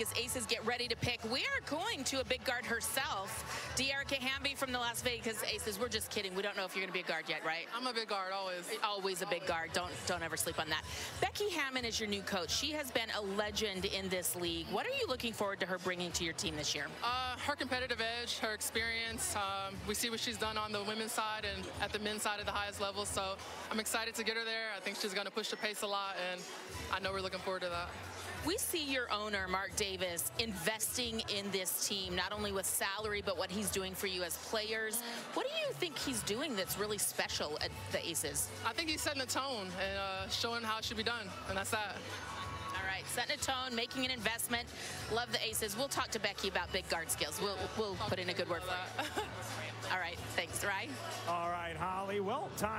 Vegas Aces get ready to pick. We are going to a big guard herself, Dearica Hamby from the Las Vegas Aces. We're just kidding. We don't know if you're going to be a guard yet, right? I'm a big guard, always. Always a big guard. Don't don't ever sleep on that. Becky Hammon is your new coach. She has been a legend in this league. What are you looking forward to her bringing to your team this year? Uh, her competitive edge, her experience. Um, we see what she's done on the women's side and at the men's side at the highest level. So I'm excited to get her there. I think she's going to push the pace a lot, and I know we're looking forward to that. We see your owner, Mark Davis, investing in this team, not only with salary, but what he's doing for you as players. What do you think he's doing that's really special at the Aces? I think he's setting the tone and uh, showing how it should be done, and that's that. All right, setting a tone, making an investment. Love the Aces. We'll talk to Becky about big guard skills. We'll, we'll put in a good word for that. All right, thanks, Ryan. All right, Holly. Well, time.